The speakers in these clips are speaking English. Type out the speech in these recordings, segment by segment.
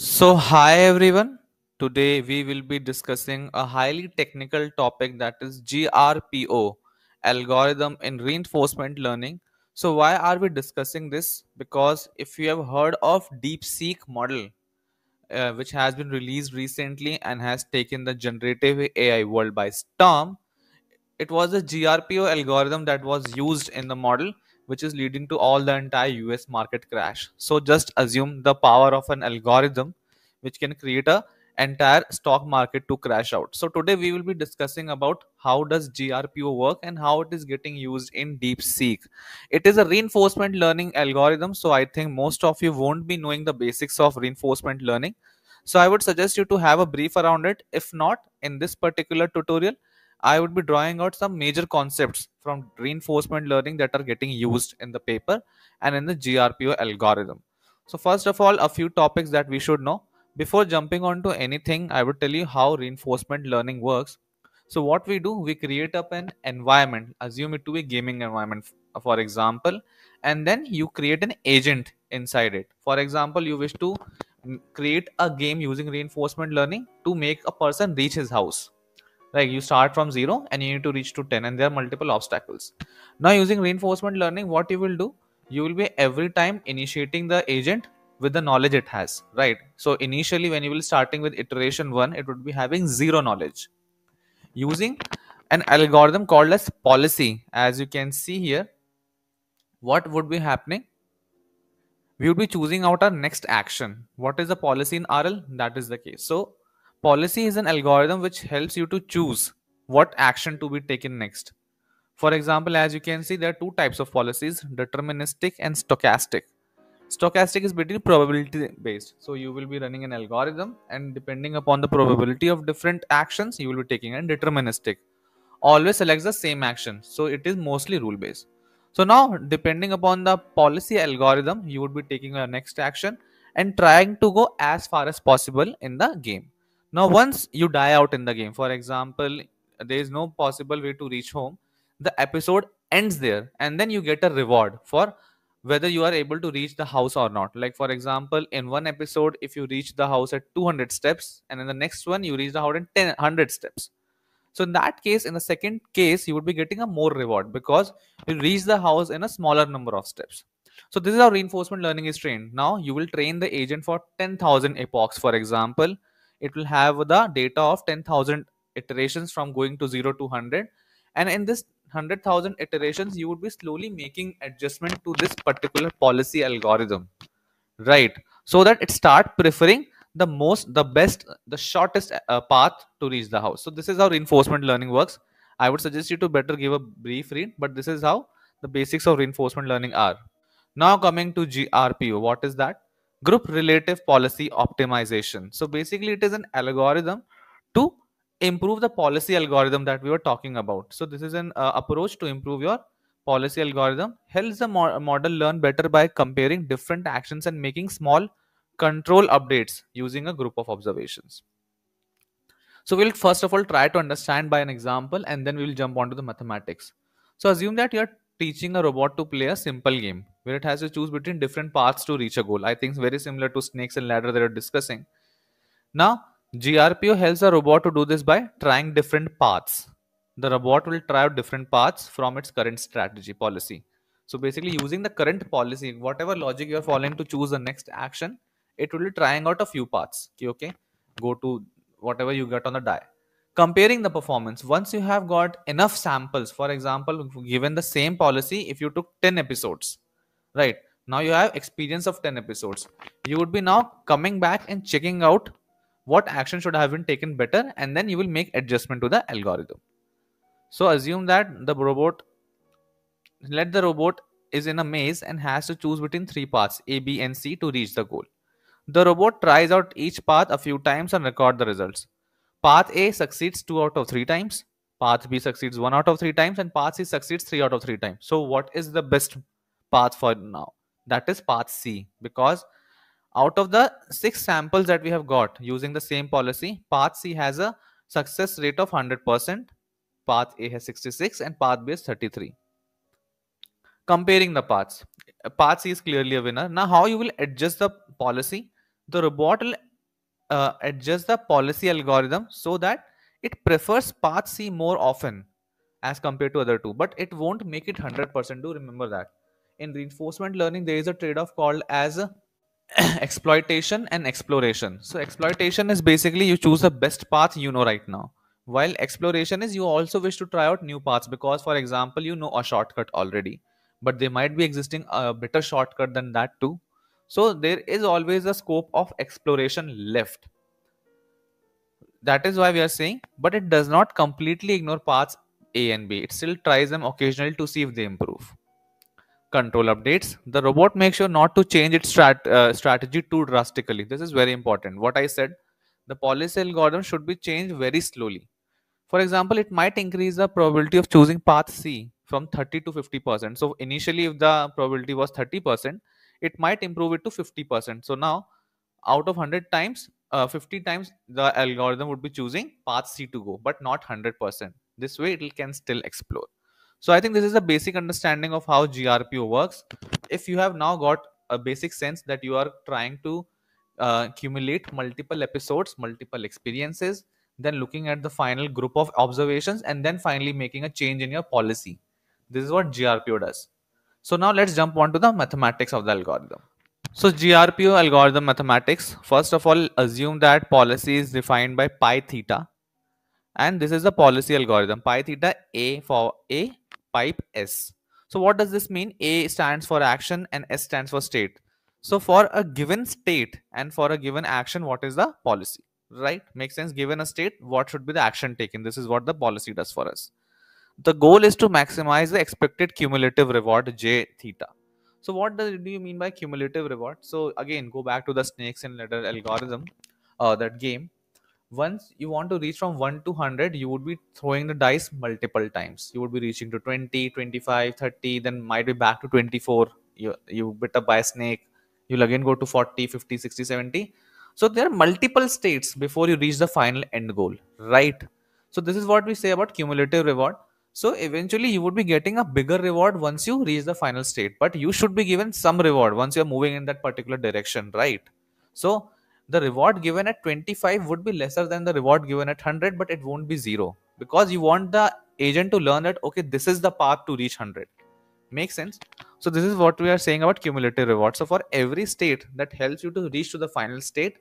So, hi everyone. Today we will be discussing a highly technical topic that is GRPO, algorithm in reinforcement learning. So, why are we discussing this? Because if you have heard of DeepSeek model, uh, which has been released recently and has taken the generative AI world by storm, it was a GRPO algorithm that was used in the model, which is leading to all the entire US market crash. So just assume the power of an algorithm which can create a entire stock market to crash out. So today we will be discussing about how does GRPO work and how it is getting used in DeepSeek. It is a reinforcement learning algorithm, so I think most of you won't be knowing the basics of reinforcement learning. So I would suggest you to have a brief around it. If not, in this particular tutorial, I would be drawing out some major concepts from reinforcement learning that are getting used in the paper and in the GRPO algorithm. So first of all, a few topics that we should know. Before jumping on to anything, I would tell you how reinforcement learning works. So what we do, we create up an environment, assume it to be gaming environment, for example, and then you create an agent inside it. For example, you wish to mm, create a game using reinforcement learning to make a person reach his house like you start from 0 and you need to reach to 10 and there are multiple obstacles. Now using reinforcement learning what you will do? You will be every time initiating the agent with the knowledge it has right? So initially when you will starting with iteration 1 it would be having zero knowledge. Using an algorithm called as policy as you can see here what would be happening? We would be choosing out our next action. What is the policy in rl that is the case. So Policy is an algorithm which helps you to choose what action to be taken next. For example, as you can see, there are two types of policies deterministic and stochastic. Stochastic is basically probability based. So you will be running an algorithm, and depending upon the probability of different actions, you will be taking a deterministic. Always selects the same action. So it is mostly rule based. So now, depending upon the policy algorithm, you would be taking a next action and trying to go as far as possible in the game now once you die out in the game for example there is no possible way to reach home the episode ends there and then you get a reward for whether you are able to reach the house or not. Like for example in one episode if you reach the house at 200 steps and in the next one you reach the house at 100 steps. So in that case in the second case you would be getting a more reward because you reach the house in a smaller number of steps. So this is how reinforcement learning is trained. Now you will train the agent for 10000 epochs for example it will have the data of 10,000 iterations from going to 0 to 100 and in this 100,000 iterations you would be slowly making adjustment to this particular policy algorithm right? So that it start preferring the most the best the shortest uh, path to reach the house. So this is how reinforcement learning works. I would suggest you to better give a brief read but this is how the basics of reinforcement learning are. Now coming to grpo what is that group relative policy optimization. So basically it is an algorithm to improve the policy algorithm that we were talking about. So this is an uh, approach to improve your policy algorithm. Helps the mo model learn better by comparing different actions and making small control updates using a group of observations. So we'll first of all try to understand by an example and then we'll jump onto the mathematics. So assume that you're teaching a robot to play a simple game where it has to choose between different paths to reach a goal. I think it's very similar to snakes and ladder that we're discussing. Now, GRPO helps a robot to do this by trying different paths. The robot will try out different paths from its current strategy policy. So basically using the current policy, whatever logic you're following to choose the next action, it will be trying out a few paths. Okay, go to whatever you get on the die comparing the performance once you have got enough samples for example given the same policy if you took 10 episodes right. Now you have experience of 10 episodes. You would be now coming back and checking out what action should have been taken better and then you will make adjustment to the algorithm. So assume that the robot let the robot is in a maze and has to choose between three paths a b and c to reach the goal. The robot tries out each path a few times and record the results. Path A succeeds 2 out of 3 times, path B succeeds 1 out of 3 times, and path C succeeds 3 out of 3 times. So, what is the best path for now? That is path C because out of the six samples that we have got using the same policy, path C has a success rate of 100%, path A has 66, and path B is 33. Comparing the paths, path C is clearly a winner. Now, how you will adjust the policy? The robot will uh, adjust the policy algorithm so that it prefers path C more often as compared to other two, but it won't make it 100%. Do remember that. In reinforcement learning, there is a trade-off called as exploitation and exploration. So exploitation is basically you choose the best path you know right now. While exploration is you also wish to try out new paths because for example, you know a shortcut already, but there might be existing a better shortcut than that too. So there is always a scope of exploration left. That is why we are saying, but it does not completely ignore paths A and B. It still tries them occasionally to see if they improve control updates. The robot makes sure not to change its strat, uh, strategy too drastically. This is very important. What i said the policy algorithm should be changed very slowly. For example it might increase the probability of choosing path c from 30 to 50 percent. So initially if the probability was 30 percent it might improve it to 50 percent. So now out of 100 times uh, 50 times the algorithm would be choosing path c to go but not 100 percent. This way it can still explore so I think this is a basic understanding of how GRPO works. If you have now got a basic sense that you are trying to uh, accumulate multiple episodes, multiple experiences, then looking at the final group of observations, and then finally making a change in your policy. This is what GRPO does. So now let's jump on to the mathematics of the algorithm. So GRPO algorithm mathematics, first of all, assume that policy is defined by pi theta. And this is the policy algorithm, pi theta A for A pipe S. So what does this mean? A stands for action and S stands for state. So for a given state and for a given action, what is the policy? Right? Makes sense. Given a state, what should be the action taken? This is what the policy does for us. The goal is to maximize the expected cumulative reward J theta. So what do you mean by cumulative reward? So again, go back to the snakes and ladder algorithm, uh, that game once you want to reach from 1 to 100 you would be throwing the dice multiple times. You would be reaching to 20 25 30 then might be back to 24 you you bit up by a snake you'll again go to 40 50 60 70 so there are multiple states before you reach the final end goal right? So this is what we say about cumulative reward. So eventually you would be getting a bigger reward once you reach the final state but you should be given some reward once you're moving in that particular direction right? So the reward given at 25 would be lesser than the reward given at 100 but it won't be zero. Because you want the agent to learn that okay this is the path to reach 100 makes sense? So this is what we are saying about cumulative reward. So for every state that helps you to reach to the final state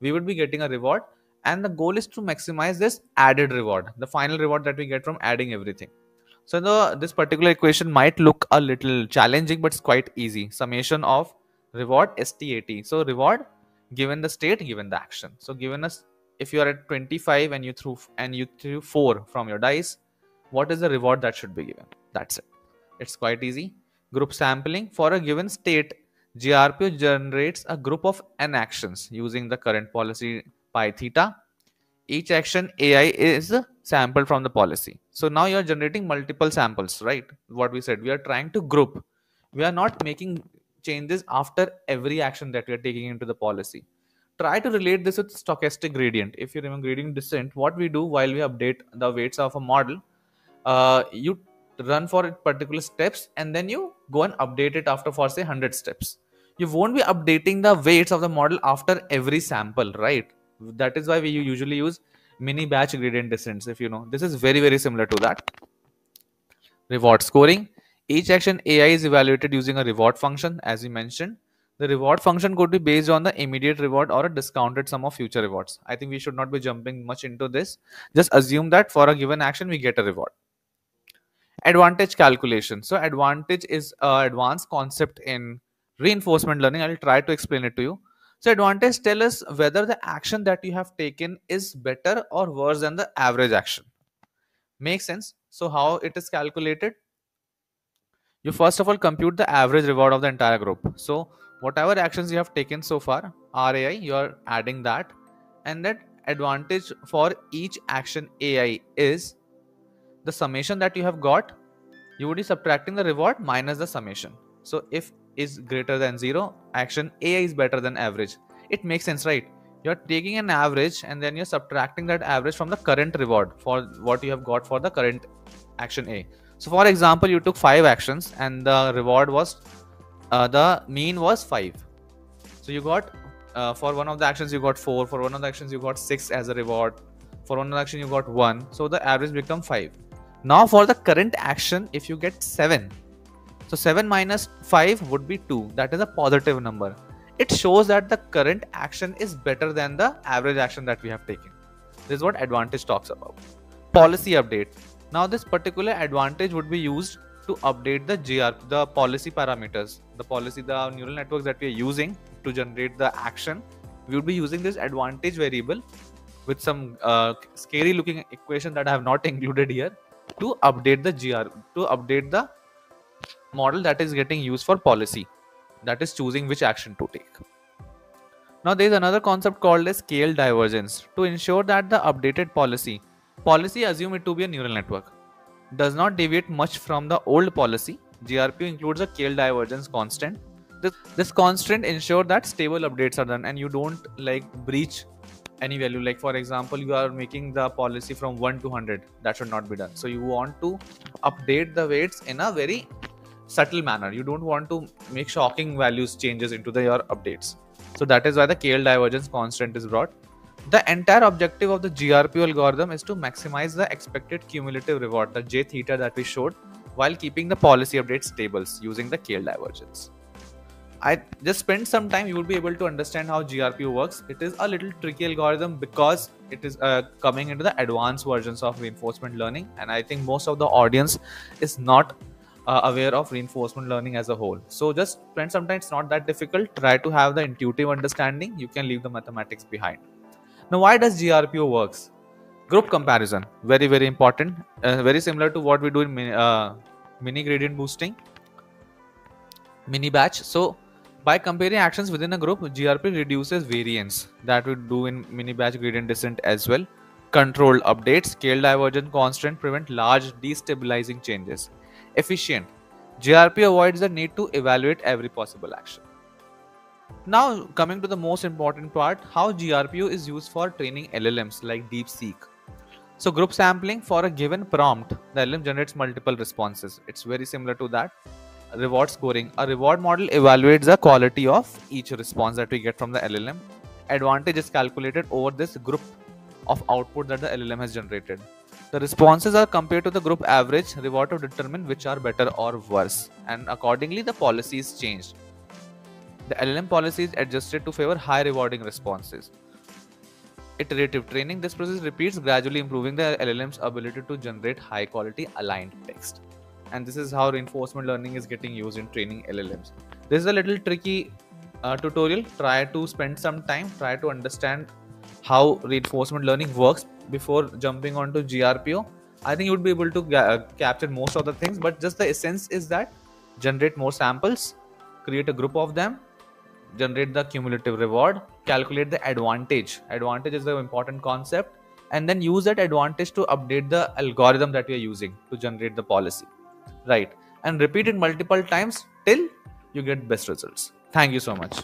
we would be getting a reward. And the goal is to maximize this added reward the final reward that we get from adding everything. So the this particular equation might look a little challenging but it's quite easy. Summation of reward stat so reward given the state given the action. So given us if you are at 25 and you threw and you threw 4 from your dice what is the reward that should be given? That's it. It's quite easy. Group sampling. For a given state grpo generates a group of n actions using the current policy pi theta. Each action ai is sampled from the policy. So now you are generating multiple samples right? What we said we are trying to group. We are not making changes after every action that we are taking into the policy. Try to relate this with stochastic gradient. If you remember gradient descent, what we do while we update the weights of a model, uh, you run for particular steps and then you go and update it after for say 100 steps. You won't be updating the weights of the model after every sample, right? That is why we usually use mini batch gradient descents. If you know, this is very, very similar to that. Reward scoring each action AI is evaluated using a reward function, as we mentioned. The reward function could be based on the immediate reward or a discounted sum of future rewards. I think we should not be jumping much into this. Just assume that for a given action, we get a reward. Advantage calculation. So advantage is an advanced concept in reinforcement learning. I'll try to explain it to you. So advantage tell us whether the action that you have taken is better or worse than the average action. Makes sense? So how it is calculated? You first of all compute the average reward of the entire group. So whatever actions you have taken so far rai you are adding that. And that advantage for each action ai is the summation that you have got you would be subtracting the reward minus the summation. So if is greater than 0 action ai is better than average. It makes sense right? You're taking an average and then you're subtracting that average from the current reward for what you have got for the current action a so for example, you took five actions and the reward was, uh, the mean was five. So you got uh, for one of the actions you got 4 for one of the actions you got 6 as a reward. For one of the action you got 1 so the average become 5 now for the current action if you get 7 so 7 minus 5 would be 2 that is a positive number. It shows that the current action is better than the average action that we have taken. This is what advantage talks about. Policy update now this particular advantage would be used to update the GR, the policy parameters, the policy, the neural networks that we are using to generate the action. We would be using this advantage variable with some uh, scary looking equation that I have not included here to update the GR, to update the model that is getting used for policy, that is choosing which action to take. Now there is another concept called as KL divergence to ensure that the updated policy, policy assume it to be a neural network does not deviate much from the old policy. GRPO includes a KL divergence constant. This, this constant ensures that stable updates are done and you don't like breach any value. Like for example, you are making the policy from 1 to 100. That should not be done. So you want to update the weights in a very subtle manner. You don't want to make shocking values changes into the, your updates. So that is why the KL divergence constant is brought. The entire objective of the GRPO algorithm is to maximize the expected cumulative reward, the J theta that we showed, while keeping the policy updates stables using the KL divergence. I just spent some time, you will be able to understand how GRPO works. It is a little tricky algorithm because it is uh, coming into the advanced versions of reinforcement learning. And I think most of the audience is not uh, aware of reinforcement learning as a whole. So just spend some time, it's not that difficult. Try to have the intuitive understanding. You can leave the mathematics behind. Now, why does GRPO works? Group comparison, very very important. Uh, very similar to what we do in mini, uh, mini gradient boosting, mini batch. So, by comparing actions within a group, GRP reduces variance that we do in mini batch gradient descent as well. Control updates, KL divergence constant prevent large destabilizing changes. Efficient. GRP avoids the need to evaluate every possible action. Now, coming to the most important part, how GRPO is used for training LLMs like DeepSeek. So, group sampling for a given prompt, the LLM generates multiple responses. It's very similar to that. Reward scoring. A reward model evaluates the quality of each response that we get from the LLM. Advantage is calculated over this group of output that the LLM has generated. The responses are compared to the group average reward to determine which are better or worse, and accordingly, the policy is changed the LLM policy is adjusted to favor high rewarding responses. Iterative training. This process repeats, gradually improving the LLM's ability to generate high quality aligned text. And this is how reinforcement learning is getting used in training LLMs. This is a little tricky uh, tutorial. Try to spend some time, try to understand how reinforcement learning works before jumping onto GRPO. I think you would be able to uh, capture most of the things, but just the essence is that generate more samples, create a group of them, generate the cumulative reward, calculate the advantage. Advantage is the important concept, and then use that advantage to update the algorithm that we are using to generate the policy. Right. And repeat it multiple times till you get best results. Thank you so much.